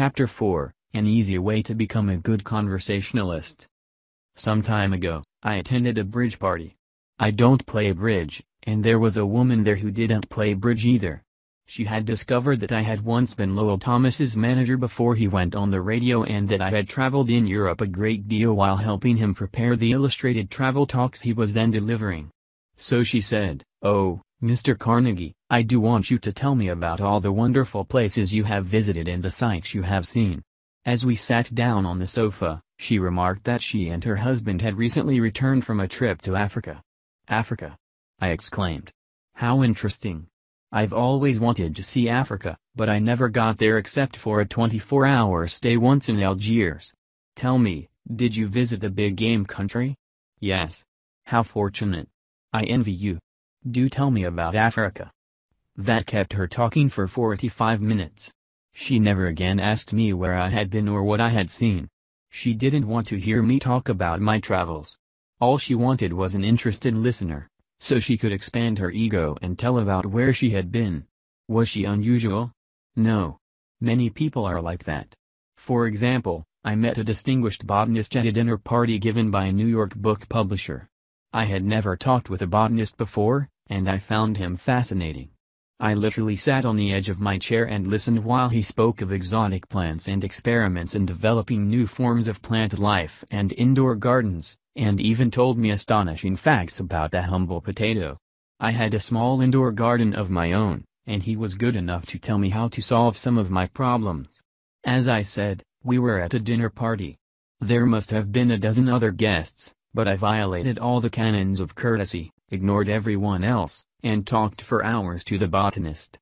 Chapter 4 An Easy Way to Become a Good Conversationalist. Some time ago, I attended a bridge party. I don't play bridge, and there was a woman there who didn't play bridge either. She had discovered that I had once been Lowell Thomas's manager before he went on the radio and that I had traveled in Europe a great deal while helping him prepare the illustrated travel talks he was then delivering. So she said, Oh, Mr. Carnegie, I do want you to tell me about all the wonderful places you have visited and the sights you have seen. As we sat down on the sofa, she remarked that she and her husband had recently returned from a trip to Africa. Africa? I exclaimed. How interesting. I've always wanted to see Africa, but I never got there except for a 24-hour stay once in Algiers. Tell me, did you visit the big game country? Yes. How fortunate. I envy you. Do tell me about Africa. That kept her talking for 45 minutes. She never again asked me where I had been or what I had seen. She didn't want to hear me talk about my travels. All she wanted was an interested listener, so she could expand her ego and tell about where she had been. Was she unusual? No. Many people are like that. For example, I met a distinguished botanist at a dinner party given by a New York book publisher. I had never talked with a botanist before, and I found him fascinating. I literally sat on the edge of my chair and listened while he spoke of exotic plants and experiments in developing new forms of plant life and indoor gardens, and even told me astonishing facts about the humble potato. I had a small indoor garden of my own, and he was good enough to tell me how to solve some of my problems. As I said, we were at a dinner party. There must have been a dozen other guests, but I violated all the canons of courtesy, ignored everyone else, and talked for hours to the botanist.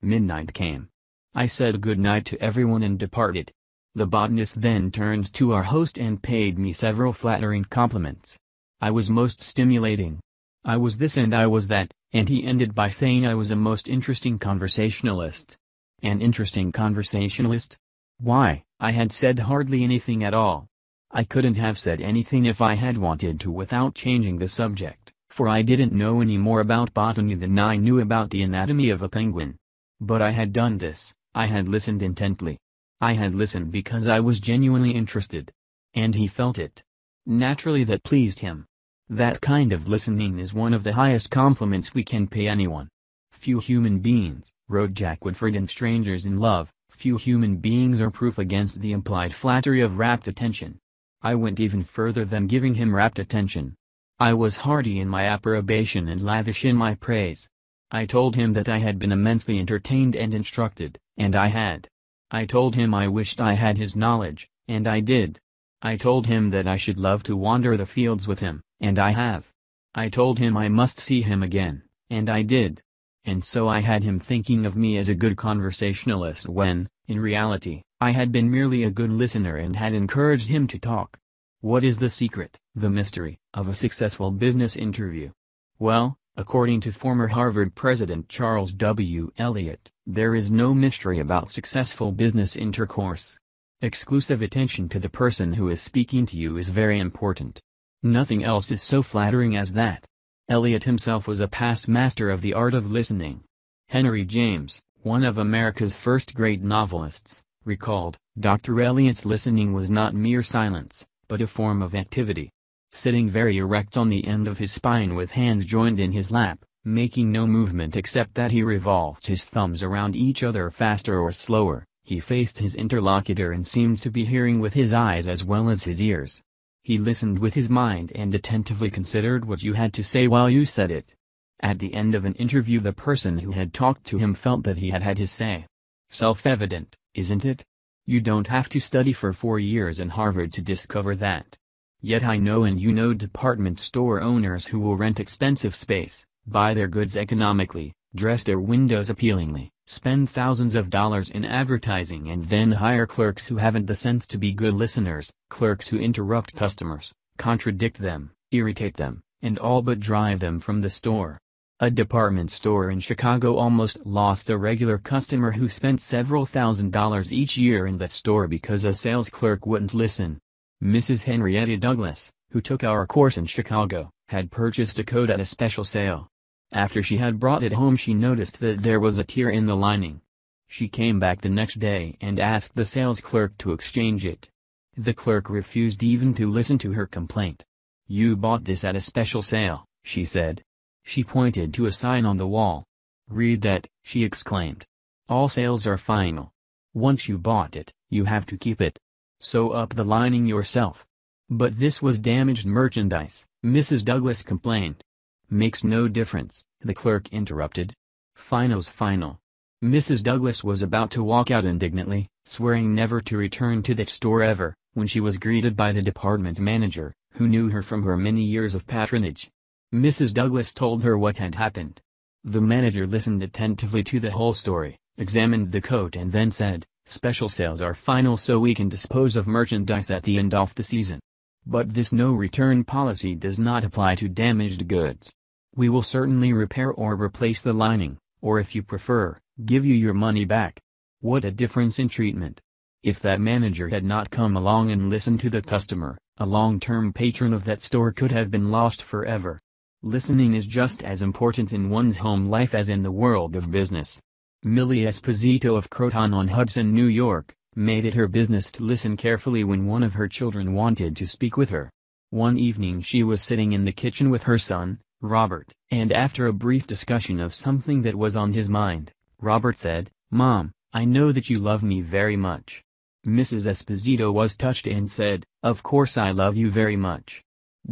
Midnight came. I said good night to everyone and departed. The botanist then turned to our host and paid me several flattering compliments. I was most stimulating. I was this and I was that, and he ended by saying I was a most interesting conversationalist. An interesting conversationalist? Why, I had said hardly anything at all. I couldn't have said anything if I had wanted to without changing the subject for I didn't know any more about botany than I knew about the anatomy of a penguin. But I had done this, I had listened intently. I had listened because I was genuinely interested. And he felt it. Naturally that pleased him. That kind of listening is one of the highest compliments we can pay anyone. Few human beings, wrote Jack Woodford in Strangers in Love, few human beings are proof against the implied flattery of rapt attention. I went even further than giving him rapt attention. I was hearty in my approbation and lavish in my praise. I told him that I had been immensely entertained and instructed, and I had. I told him I wished I had his knowledge, and I did. I told him that I should love to wander the fields with him, and I have. I told him I must see him again, and I did. And so I had him thinking of me as a good conversationalist when, in reality, I had been merely a good listener and had encouraged him to talk. What is the secret, the mystery, of a successful business interview? Well, according to former Harvard President Charles W. Eliot, there is no mystery about successful business intercourse. Exclusive attention to the person who is speaking to you is very important. Nothing else is so flattering as that. Eliot himself was a past master of the art of listening. Henry James, one of America's first great novelists, recalled, Dr. Eliot's listening was not mere silence, but a form of activity. Sitting very erect on the end of his spine with hands joined in his lap, making no movement except that he revolved his thumbs around each other faster or slower, he faced his interlocutor and seemed to be hearing with his eyes as well as his ears. He listened with his mind and attentively considered what you had to say while you said it. At the end of an interview the person who had talked to him felt that he had had his say. Self-evident, isn't it? You don't have to study for four years in Harvard to discover that. Yet I know and you know department store owners who will rent expensive space, buy their goods economically, dress their windows appealingly, spend thousands of dollars in advertising and then hire clerks who haven't the sense to be good listeners, clerks who interrupt customers, contradict them, irritate them, and all but drive them from the store. A department store in Chicago almost lost a regular customer who spent several thousand dollars each year in that store because a sales clerk wouldn't listen. Mrs. Henrietta Douglas, who took our course in Chicago, had purchased a coat at a special sale. After she had brought it home she noticed that there was a tear in the lining. She came back the next day and asked the sales clerk to exchange it. The clerk refused even to listen to her complaint. You bought this at a special sale, she said. She pointed to a sign on the wall. Read that, she exclaimed. All sales are final. Once you bought it, you have to keep it. Sew up the lining yourself. But this was damaged merchandise, Mrs. Douglas complained. Makes no difference, the clerk interrupted. Final's final. Mrs. Douglas was about to walk out indignantly, swearing never to return to that store ever, when she was greeted by the department manager, who knew her from her many years of patronage. Mrs. Douglas told her what had happened. The manager listened attentively to the whole story, examined the coat and then said, Special sales are final so we can dispose of merchandise at the end of the season. But this no-return policy does not apply to damaged goods. We will certainly repair or replace the lining, or if you prefer, give you your money back. What a difference in treatment. If that manager had not come along and listened to the customer, a long-term patron of that store could have been lost forever. Listening is just as important in one's home life as in the world of business. Millie Esposito of Croton on Hudson, New York, made it her business to listen carefully when one of her children wanted to speak with her. One evening she was sitting in the kitchen with her son, Robert, and after a brief discussion of something that was on his mind, Robert said, Mom, I know that you love me very much. Mrs. Esposito was touched and said, Of course I love you very much.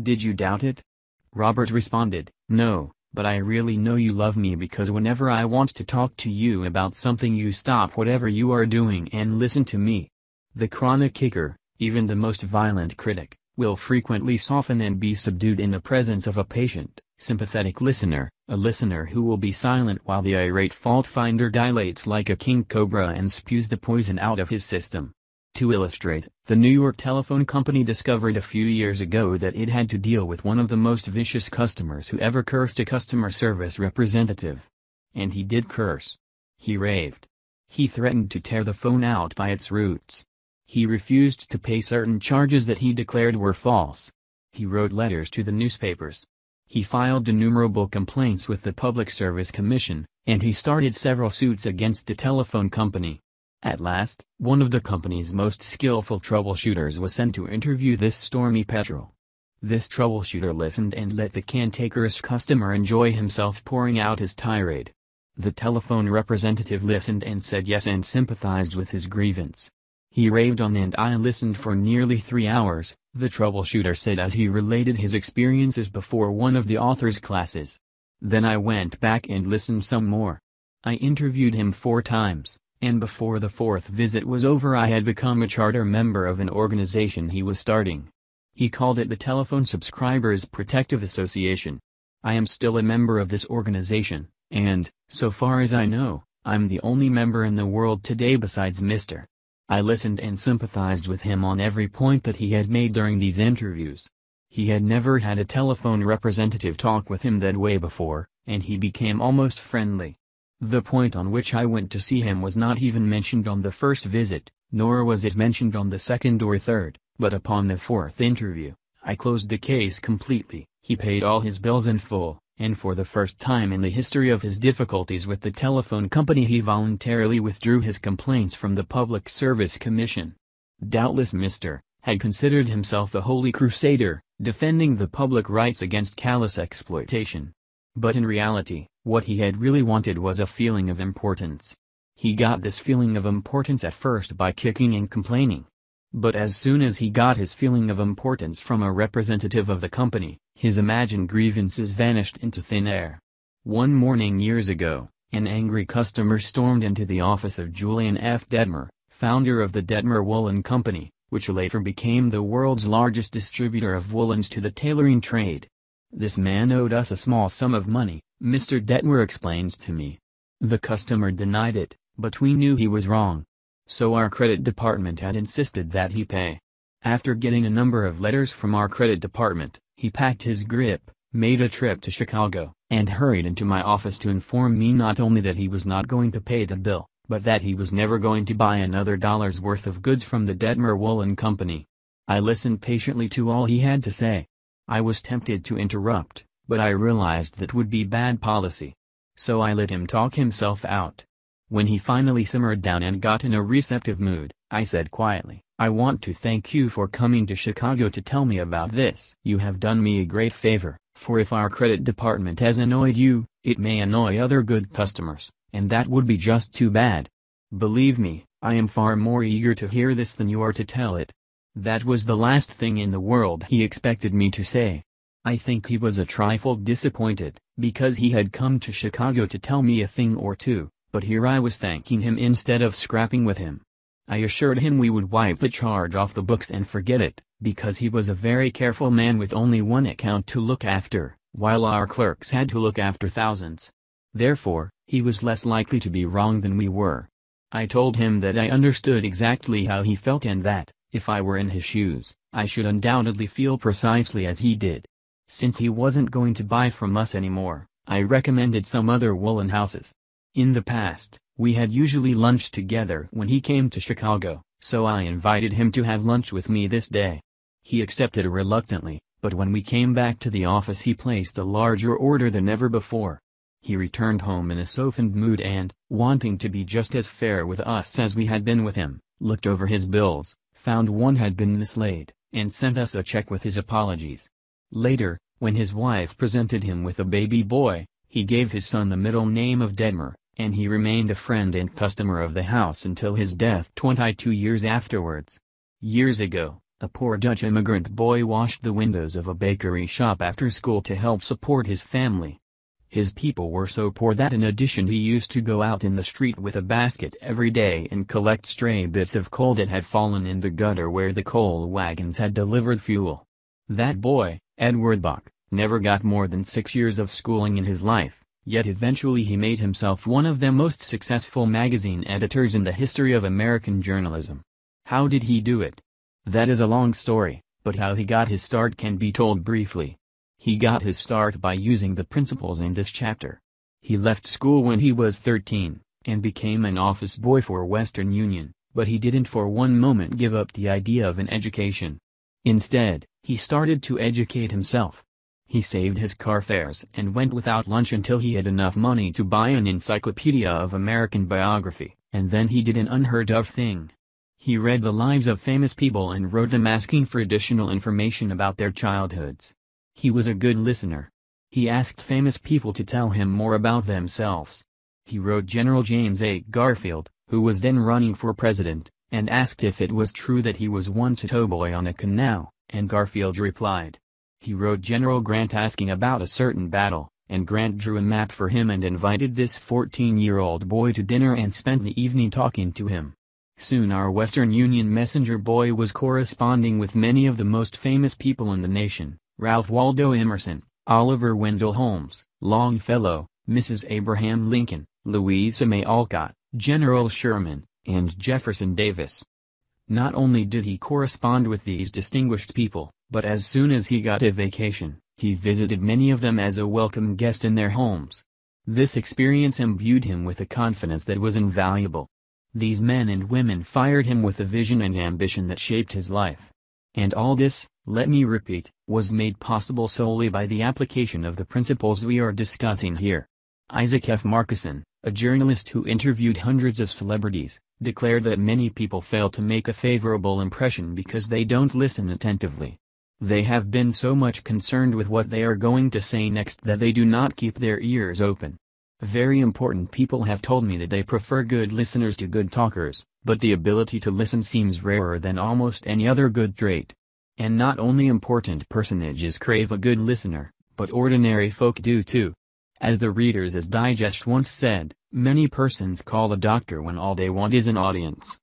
Did you doubt it? Robert responded, No, but I really know you love me because whenever I want to talk to you about something you stop whatever you are doing and listen to me. The chronic kicker, even the most violent critic, will frequently soften and be subdued in the presence of a patient, sympathetic listener, a listener who will be silent while the irate fault-finder dilates like a king cobra and spews the poison out of his system. To illustrate, the New York Telephone Company discovered a few years ago that it had to deal with one of the most vicious customers who ever cursed a customer service representative. And he did curse. He raved. He threatened to tear the phone out by its roots. He refused to pay certain charges that he declared were false. He wrote letters to the newspapers. He filed innumerable complaints with the Public Service Commission, and he started several suits against the telephone company. At last, one of the company's most skillful troubleshooters was sent to interview this stormy petrel. This troubleshooter listened and let the cantankerous customer enjoy himself pouring out his tirade. The telephone representative listened and said yes and sympathized with his grievance. He raved on and I listened for nearly three hours, the troubleshooter said as he related his experiences before one of the author's classes. Then I went back and listened some more. I interviewed him four times, and before the fourth visit was over I had become a charter member of an organization he was starting. He called it the Telephone Subscribers Protective Association. I am still a member of this organization, and, so far as I know, I'm the only member in the world today besides Mr. I listened and sympathized with him on every point that he had made during these interviews. He had never had a telephone representative talk with him that way before, and he became almost friendly. The point on which I went to see him was not even mentioned on the first visit, nor was it mentioned on the second or third, but upon the fourth interview, I closed the case completely, he paid all his bills in full, and for the first time in the history of his difficulties with the telephone company he voluntarily withdrew his complaints from the Public Service Commission. Doubtless Mr. had considered himself a holy crusader, defending the public rights against callous exploitation. But in reality, what he had really wanted was a feeling of importance. He got this feeling of importance at first by kicking and complaining. But as soon as he got his feeling of importance from a representative of the company, his imagined grievances vanished into thin air. One morning years ago, an angry customer stormed into the office of Julian F. Detmer, founder of the Detmer Woolen Company, which later became the world's largest distributor of woolens to the tailoring trade. This man owed us a small sum of money, Mr. Detmer explained to me. The customer denied it, but we knew he was wrong. So our credit department had insisted that he pay. After getting a number of letters from our credit department, he packed his grip, made a trip to Chicago, and hurried into my office to inform me not only that he was not going to pay the bill, but that he was never going to buy another dollar's worth of goods from the Detmer Woolen Company. I listened patiently to all he had to say. I was tempted to interrupt, but I realized that would be bad policy. So I let him talk himself out. When he finally simmered down and got in a receptive mood, I said quietly, I want to thank you for coming to Chicago to tell me about this. You have done me a great favor, for if our credit department has annoyed you, it may annoy other good customers, and that would be just too bad. Believe me, I am far more eager to hear this than you are to tell it. That was the last thing in the world he expected me to say. I think he was a trifle disappointed, because he had come to Chicago to tell me a thing or two, but here I was thanking him instead of scrapping with him. I assured him we would wipe the charge off the books and forget it, because he was a very careful man with only one account to look after, while our clerks had to look after thousands. Therefore, he was less likely to be wrong than we were. I told him that I understood exactly how he felt and that, if I were in his shoes, I should undoubtedly feel precisely as he did. Since he wasn't going to buy from us anymore, I recommended some other woolen houses. In the past, we had usually lunched together when he came to Chicago, so I invited him to have lunch with me this day. He accepted reluctantly, but when we came back to the office he placed a larger order than ever before. He returned home in a softened mood and, wanting to be just as fair with us as we had been with him, looked over his bills, found one had been mislaid, and sent us a check with his apologies. Later, when his wife presented him with a baby boy, he gave his son the middle name of Detmer, and he remained a friend and customer of the house until his death 22 years afterwards. Years ago, a poor Dutch immigrant boy washed the windows of a bakery shop after school to help support his family. His people were so poor that in addition he used to go out in the street with a basket every day and collect stray bits of coal that had fallen in the gutter where the coal wagons had delivered fuel. That boy, Edward Bok, never got more than six years of schooling in his life, yet eventually he made himself one of the most successful magazine editors in the history of American journalism. How did he do it? That is a long story, but how he got his start can be told briefly. He got his start by using the principles in this chapter. He left school when he was 13, and became an office boy for Western Union, but he didn't for one moment give up the idea of an education. Instead, he started to educate himself. He saved his car fares and went without lunch until he had enough money to buy an encyclopedia of American biography, and then he did an unheard of thing. He read the lives of famous people and wrote them asking for additional information about their childhoods. He was a good listener. He asked famous people to tell him more about themselves. He wrote General James A. Garfield, who was then running for president, and asked if it was true that he was once a towboy on a canal, and Garfield replied. He wrote General Grant asking about a certain battle, and Grant drew a map for him and invited this 14-year-old boy to dinner and spent the evening talking to him. Soon our Western Union messenger boy was corresponding with many of the most famous people in the nation, Ralph Waldo Emerson, Oliver Wendell Holmes, Longfellow, Mrs. Abraham Lincoln, Louisa May Alcott, General Sherman, and Jefferson Davis. Not only did he correspond with these distinguished people, but as soon as he got a vacation, he visited many of them as a welcome guest in their homes. This experience imbued him with a confidence that was invaluable. These men and women fired him with a vision and ambition that shaped his life. And all this, let me repeat, was made possible solely by the application of the principles we are discussing here. Isaac F. Marcosson, a journalist who interviewed hundreds of celebrities, declared that many people fail to make a favorable impression because they don't listen attentively. They have been so much concerned with what they are going to say next that they do not keep their ears open. Very important people have told me that they prefer good listeners to good talkers, but the ability to listen seems rarer than almost any other good trait. And not only important personages crave a good listener, but ordinary folk do too. As the Reader's as Digest once said, many persons call a doctor when all they want is an audience.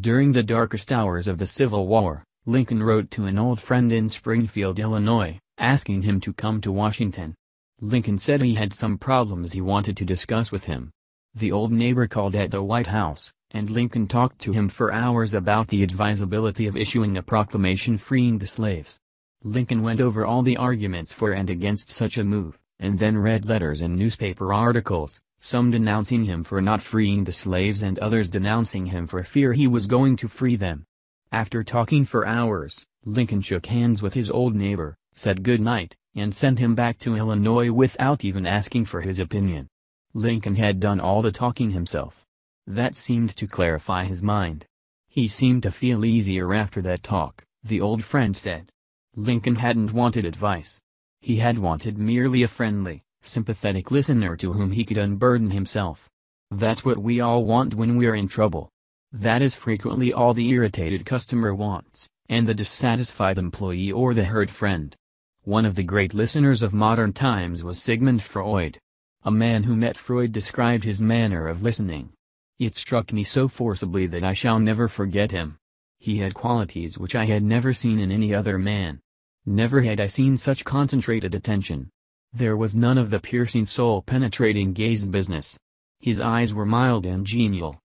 During the darkest hours of the Civil War, Lincoln wrote to an old friend in Springfield, Illinois, asking him to come to Washington. Lincoln said he had some problems he wanted to discuss with him. The old neighbor called at the White House, and Lincoln talked to him for hours about the advisability of issuing a proclamation freeing the slaves. Lincoln went over all the arguments for and against such a move and then read letters and newspaper articles, some denouncing him for not freeing the slaves and others denouncing him for fear he was going to free them. After talking for hours, Lincoln shook hands with his old neighbor, said good night, and sent him back to Illinois without even asking for his opinion. Lincoln had done all the talking himself. That seemed to clarify his mind. He seemed to feel easier after that talk, the old friend said. Lincoln hadn't wanted advice. He had wanted merely a friendly, sympathetic listener to whom he could unburden himself. That's what we all want when we're in trouble. That is frequently all the irritated customer wants, and the dissatisfied employee or the hurt friend. One of the great listeners of modern times was Sigmund Freud. A man who met Freud described his manner of listening. It struck me so forcibly that I shall never forget him. He had qualities which I had never seen in any other man. Never had I seen such concentrated attention. There was none of the piercing soul-penetrating gaze business. His eyes were mild and genial.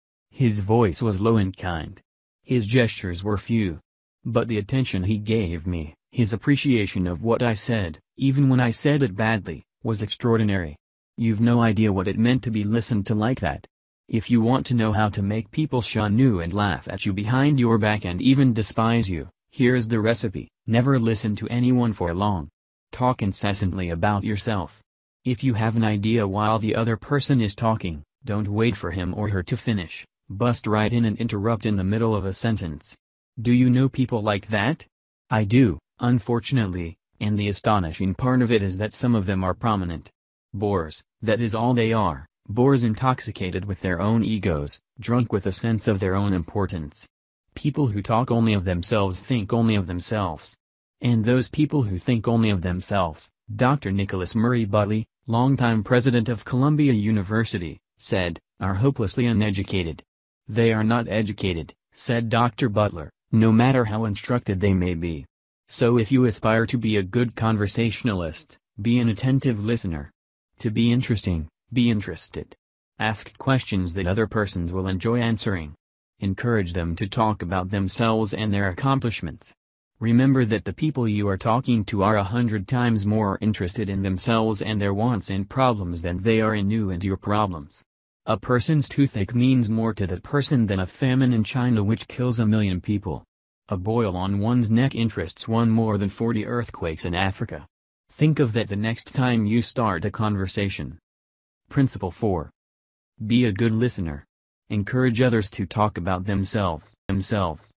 His voice was low and kind. His gestures were few. But the attention he gave me, his appreciation of what I said, even when I said it badly, was extraordinary. You've no idea what it meant to be listened to like that. If you want to know how to make people shun you and laugh at you behind your back and even despise you, here's the recipe, never listen to anyone for long. Talk incessantly about yourself. If you have an idea while the other person is talking, don't wait for him or her to finish, bust right in and interrupt in the middle of a sentence. Do you know people like that? I do, unfortunately, and the astonishing part of it is that some of them are prominent. Bores, that is all they are. Bores intoxicated with their own egos, drunk with a sense of their own importance. People who talk only of themselves think only of themselves. And those people who think only of themselves, Dr. Nicholas Murray Butler, longtime president of Columbia University, said, are hopelessly uneducated. They are not educated, said Dr. Butler, no matter how instructed they may be. So if you aspire to be a good conversationalist, be an attentive listener. To be interesting, be interested. Ask questions that other persons will enjoy answering. Encourage them to talk about themselves and their accomplishments. Remember that the people you are talking to are a hundred times more interested in themselves and their wants and problems than they are in you and your problems. A person's toothache means more to that person than a famine in China which kills a million people. A boil on one's neck interests one more than 40 earthquakes in Africa. Think of that the next time you start a conversation. Principle 4. Be a good listener. Encourage others to talk about themselves. themselves.